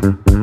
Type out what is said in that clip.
Mm-hmm.